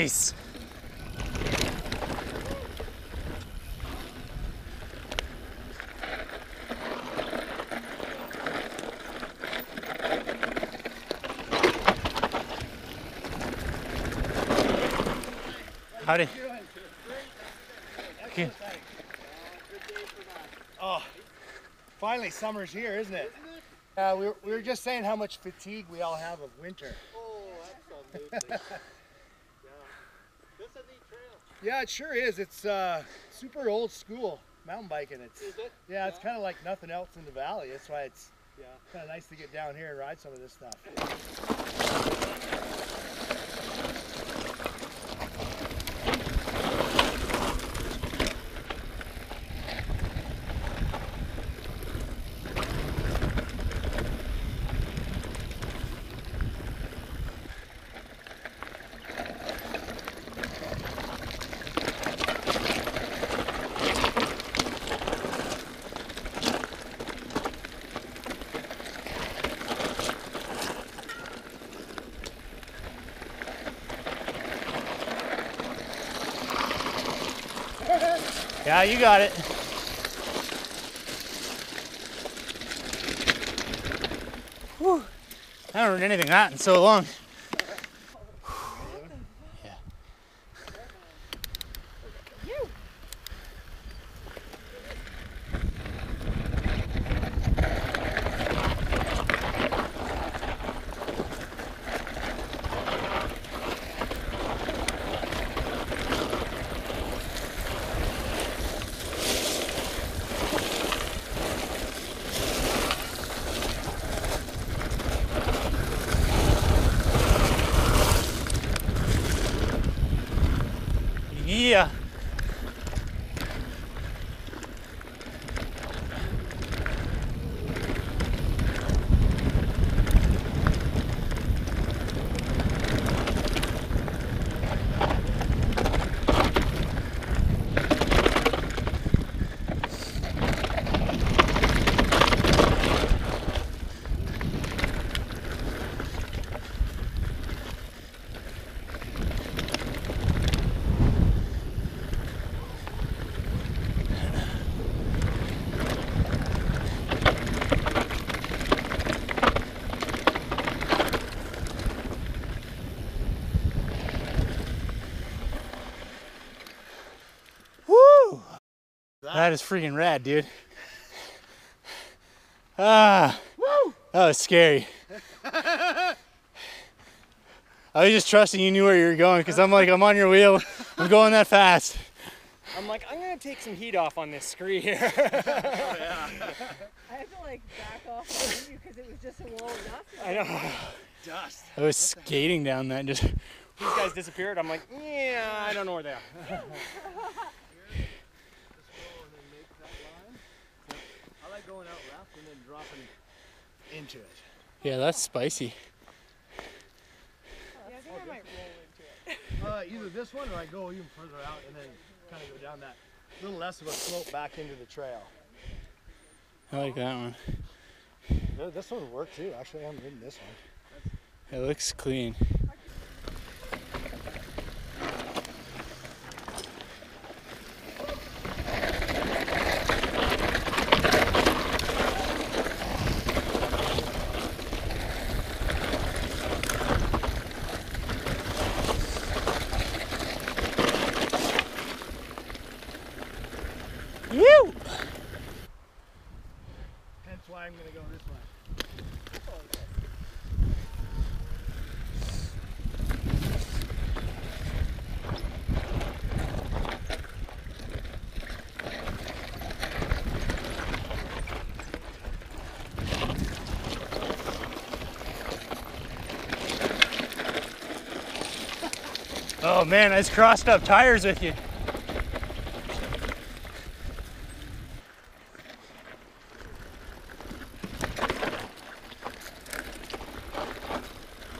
Nice. Howdy. Okay. Oh, finally summer's here, isn't it? Uh, we, were, we were just saying how much fatigue we all have of winter. Oh, absolutely. yeah. A neat trail. Yeah, it sure is. It's uh, super old school mountain biking. It's Is it? yeah, it's kind of like nothing else in the valley. That's why it's Yeah. kind of nice to get down here and ride some of this stuff. Yeah, you got it. Whew. I haven't ridden anything that in so long. Yeah. Woo! That is freaking rad, dude. Ah, that was scary. I was just trusting you knew where you were going because I'm like, I'm on your wheel. I'm going that fast. I'm like, I'm gonna take some heat off on this scree here. I had to like back off from you because it was just a wall of dust. I know. Dust. I was skating down that and just. These guys disappeared. I'm like, yeah, I don't know where they are. I like going out left and then dropping Into it. Yeah, that's spicy. Yeah, I think I might roll into it. Uh, either this one or I go even further out and then kind of go down that little less of a slope back into the trail. I like that one. Th- This one would work too. Actually, I haven't ridden this one. It looks clean. You. Hence why I'm gonna go this way. Oh man, I just crossed up tires with you.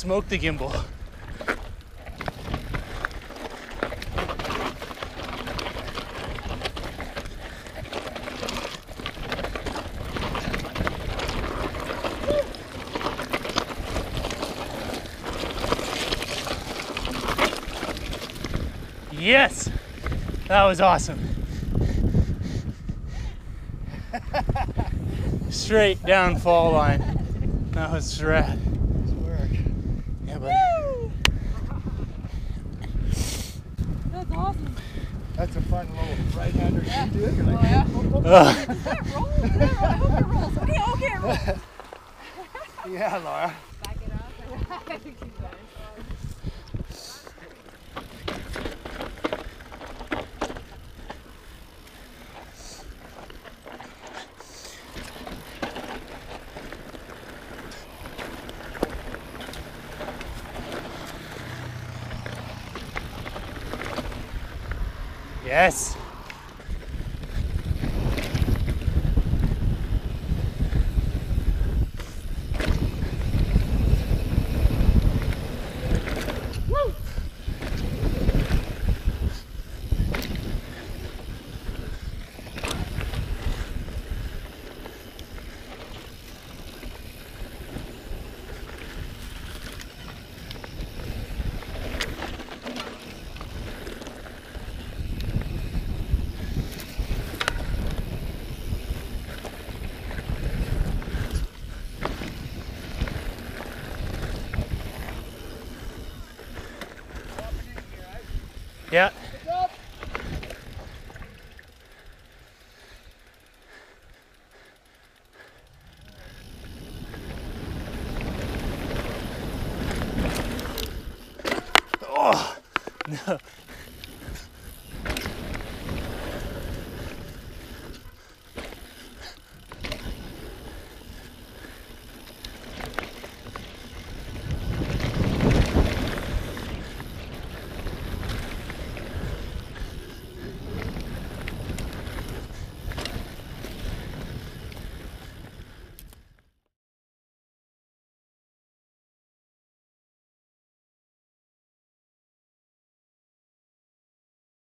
Smoke the gimbal. Yes, that was awesome. Straight down fall line. That was rad. Nice work. Yeah, buddy. That's awesome. That's a fun little right-hander Yeah. to do. You're Oh, like, yeah. Ugh. Does that roll? Does that roll? I hope it rolls. Okay, okay, it rolls. yeah, Laura. Back it up. Yes. Yeah. Oh, no.